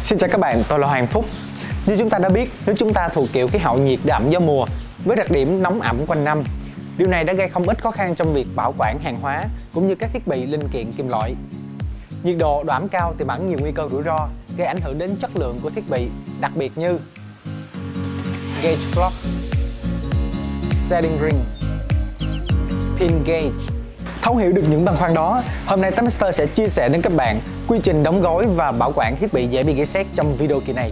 Xin chào các bạn, tôi là Hoàng Phúc. Như chúng ta đã biết, nếu chúng ta thuộc kiểu khí hậu nhiệt đậm do mùa với đặc điểm nóng ẩm quanh năm, điều này đã gây không ít khó khăn trong việc bảo quản hàng hóa cũng như các thiết bị linh kiện kim loại. Nhiệt độ độ ẩm cao tiềm ẩn nhiều nguy cơ rủi ro gây ảnh hưởng đến chất lượng của thiết bị, đặc biệt như gauge clock, setting ring, pin gauge. Thấu hiểu được những băn khoăn đó, hôm nay Testmaster sẽ chia sẻ đến các bạn quy trình đóng gói và bảo quản thiết bị dễ bị gãy xét trong video kỳ này.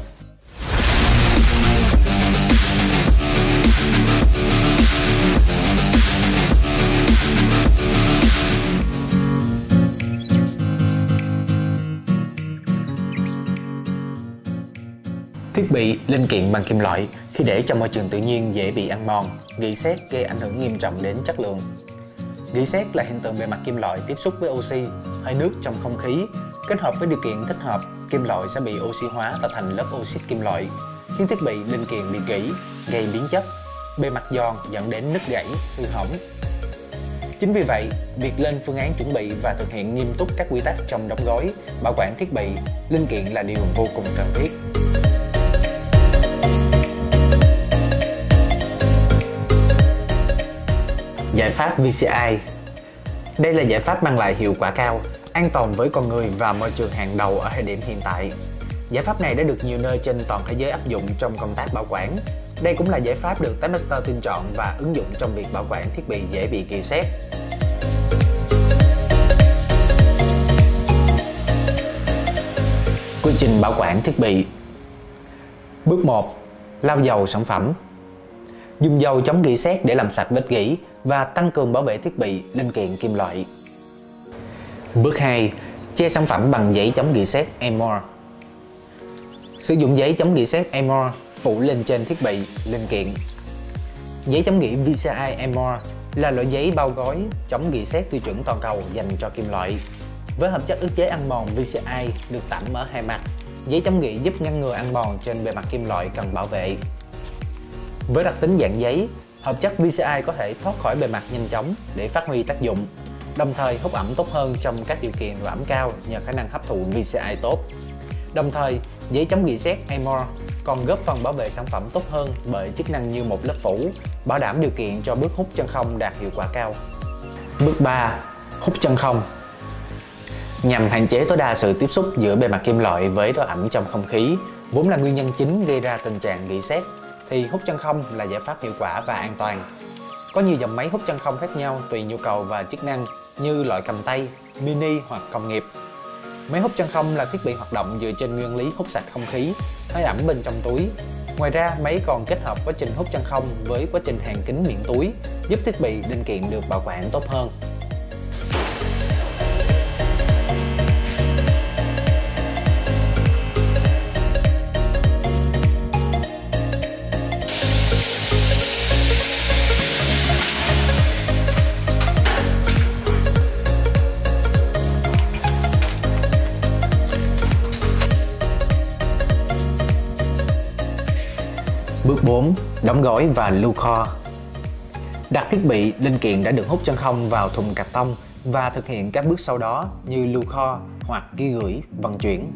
Thiết bị, linh kiện bằng kim loại khi để trong môi trường tự nhiên dễ bị ăn mòn, gỉ sét gây ảnh hưởng nghiêm trọng đến chất lượng. Gỉ sét là hiện tượng bề mặt kim loại tiếp xúc với oxy, hơi nước trong không khí. Kết hợp với điều kiện thích hợp, kim loại sẽ bị oxy hóa tạo thành lớp oxit kim loại, khiến thiết bị linh kiện bị gỉ, gây biến chất, bề mặt giòn dẫn đến nứt gãy, hư hỏng. Chính vì vậy, việc lên phương án chuẩn bị và thực hiện nghiêm túc các quy tắc trong đóng gói, bảo quản thiết bị, linh kiện là điều vô cùng cần thiết. Pháp VCI Đây là giải pháp mang lại hiệu quả cao, an toàn với con người và môi trường hàng đầu ở thời điểm hiện tại. Giải pháp này đã được nhiều nơi trên toàn thế giới áp dụng trong công tác bảo quản. Đây cũng là giải pháp được Testmaster tin chọn và ứng dụng trong việc bảo quản thiết bị dễ bị kỳ xét. Quy trình bảo quản thiết bị Bước 1. Lau dầu sản phẩm Dùng dầu chống gỉ sét để làm sạch vết gỉ và tăng cường bảo vệ thiết bị, linh kiện kim loại. Bước 2. Che sản phẩm bằng giấy chống gỉ sét Amor. Sử dụng giấy chống gỉ sét Amor phủ lên trên thiết bị, linh kiện. Giấy chống gỉ VCI Amor là loại giấy bao gói chống gỉ sét tiêu chuẩn toàn cầu dành cho kim loại. Với hợp chất ức chế ăn mòn VCI được tẩm ở hai mặt, giấy chống gỉ giúp ngăn ngừa ăn mòn trên bề mặt kim loại cần bảo vệ. Với đặc tính dạng giấy, hợp chất VCI có thể thoát khỏi bề mặt nhanh chóng để phát huy tác dụng, đồng thời hút ẩm tốt hơn trong các điều kiện độ ẩm cao nhờ khả năng hấp thụ VCI tốt. Đồng thời, giấy chống gỉ sét Amor còn góp phần bảo vệ sản phẩm tốt hơn bởi chức năng như một lớp phủ, bảo đảm điều kiện cho bước hút chân không đạt hiệu quả cao. Bước 3. Hút chân không Nhằm hạn chế tối đa sự tiếp xúc giữa bề mặt kim loại với độ ẩm trong không khí, vốn là nguyên nhân chính gây ra tình trạng gỉ sét thì hút chân không là giải pháp hiệu quả và an toàn. Có nhiều dòng máy hút chân không khác nhau tùy nhu cầu và chức năng như loại cầm tay, mini hoặc công nghiệp. Máy hút chân không là thiết bị hoạt động dựa trên nguyên lý hút sạch không khí, hơi ẩm bên trong túi. Ngoài ra, máy còn kết hợp quá trình hút chân không với quá trình hàng kính miệng túi, giúp thiết bị linh kiện được bảo quản tốt hơn. Bước 4. Đóng gói và lưu kho Đặt thiết bị, linh kiện đã được hút chân không vào thùng cạc tông và thực hiện các bước sau đó như lưu kho hoặc ghi gửi, vận chuyển.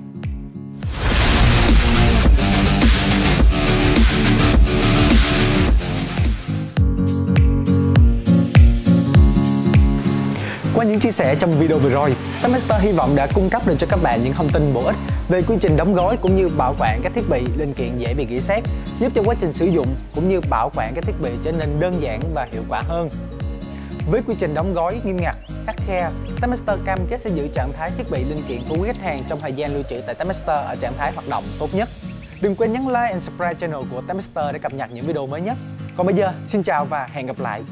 Những chia sẻ trong video vừa rồi, Testmaster hy vọng đã cung cấp được cho các bạn những thông tin bổ ích về quy trình đóng gói cũng như bảo quản các thiết bị linh kiện dễ bị gỉ sét, giúp cho quá trình sử dụng cũng như bảo quản các thiết bị trở nên đơn giản và hiệu quả hơn. Với quy trình đóng gói nghiêm ngặt, khắc khe, Testmaster cam kết sẽ giữ trạng thái thiết bị linh kiện của quý khách hàng trong thời gian lưu trữ tại Testmaster ở trạng thái hoạt động tốt nhất. Đừng quên nhấn like and subscribe channel của Testmaster để cập nhật những video mới nhất. Còn bây giờ, xin chào và hẹn gặp lại.